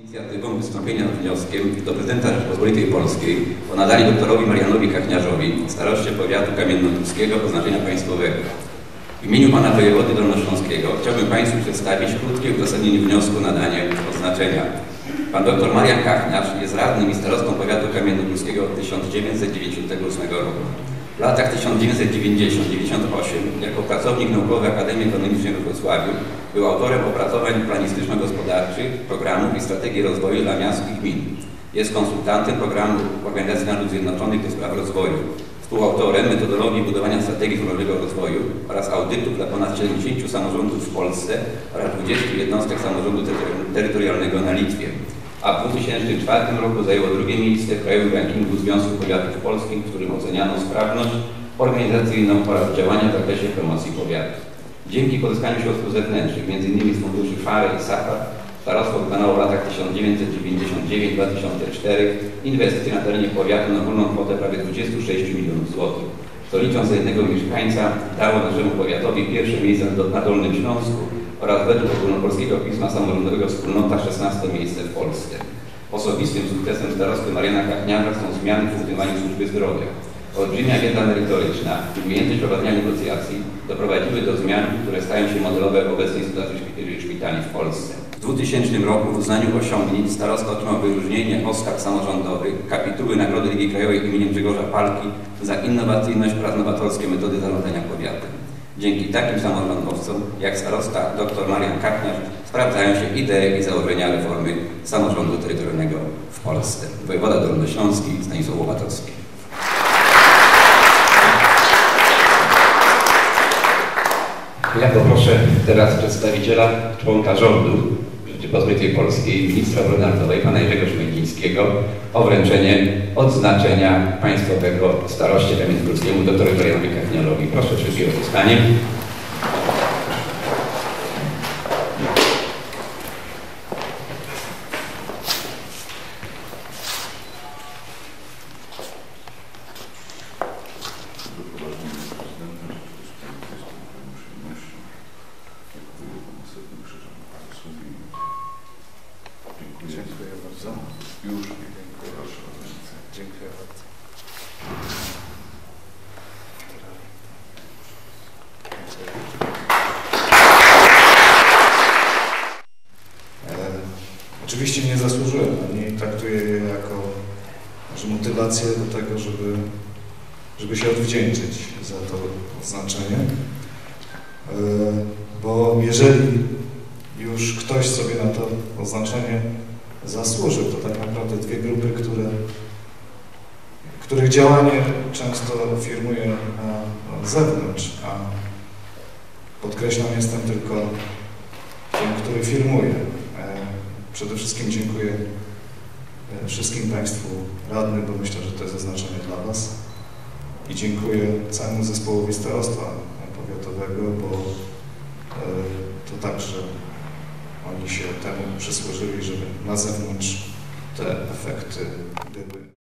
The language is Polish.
Inicjatywą wystąpienia z wnioskiem do prezydenta Rzeczypospolitej Polskiej o nadanie doktorowi Marianowi Kachniarzowi staroście powiatu kamiennogórskiego oznaczenia państwowego. W imieniu pana wojewody dolnośląskiego chciałbym państwu przedstawić krótkie uzasadnienie wniosku o nadanie oznaczenia. Pan dr Marian Kachniarz jest radnym i starostą powiatu kamiennogórskiego od 1998 roku. W latach 1990-98 jako pracownik naukowy Akademii Ekonomicznej we Wrocławiu był autorem opracowań planistyczno-gospodarczych, programów i strategii rozwoju dla miast i gmin. Jest konsultantem programu Organizacji Narodów Zjednoczonych do spraw rozwoju, współautorem metodologii budowania strategii zrównoważonego rozwoju oraz audytów dla ponad 70 samorządów w Polsce oraz 20 jednostek samorządu terytorialnego na Litwie a w 2004 roku zajęło drugie miejsce w krajowym rankingu Związku Powiatów Polskich, w którym oceniano sprawność organizacyjną oraz działania w zakresie promocji powiatu. Dzięki pozyskaniu środków zewnętrznych, m.in. z funduszy FARE i SAPA, starostwo wykonało w latach 1999-2004 inwestycje na terenie powiatu na ogólną kwotę prawie 26 milionów złotych, co licząc jednego mieszkańca dało naszemu powiatowi pierwsze miejsce na Dolnym Śląsku oraz według ogólnopolskiego pisma samorządowego wspólnota 16 miejsce w Polsce. Osobistym sukcesem starosty Mariana Kachniarza są zmiany w funkcjonowaniu służby zdrowia. Olbrzymia wiedza merytoryczna i umiejętność prowadzenia negocjacji doprowadziły do zmian, które stają się modelowe w obecnej sytuacji szpitali w Polsce. W 2000 roku w uznaniu osiągnięć starosta otrzymał wyróżnienie Oskar Samorządowy, kapituły Nagrody Ligi Krajowej im. Grzegorza Palki za innowacyjność oraz nowatorskie metody zarządzania powiatem. Dzięki takim samorządowcom jak starosta dr Marian Kachniarz sprawdzają się idee i założenia reformy samorządu terytorialnego w Polsce. Wojewoda Dolnośląski Stanisław Łopatowski. Ja poproszę teraz przedstawiciela, członka rządu Rzeczypospolitej Polskiej, ministra obrony narodowej, pana Jerzego Szmędzińskiego o wręczenie odznaczenia państwowego staroście kamiennogórskiemu doktorowi Marianowi Kachniarowi. Proszę wszystkich o powstanie. Dziękuję bardzo. Już. Proszę o ręce. Dziękuję bardzo. E, Oczywiście nie zasłużyłem, nie traktuję je jako może motywację do tego, żeby, żeby się odwdzięczyć za to oznaczenie. E, Bo jeżeli już ktoś sobie na to oznaczenie zasłużył, to tak naprawdę dwie grupy, które, których działanie często firmuje na zewnątrz, a podkreślam, jestem tylko tym, który firmuje. Przede wszystkim dziękuję e, wszystkim Państwu radnym, bo myślę, że to jest oznaczenie dla Was. I dziękuję całemu zespołowi starostwa powiatowego, bo e, to także oni się temu przysłużyli, żeby na zewnątrz te efekty były.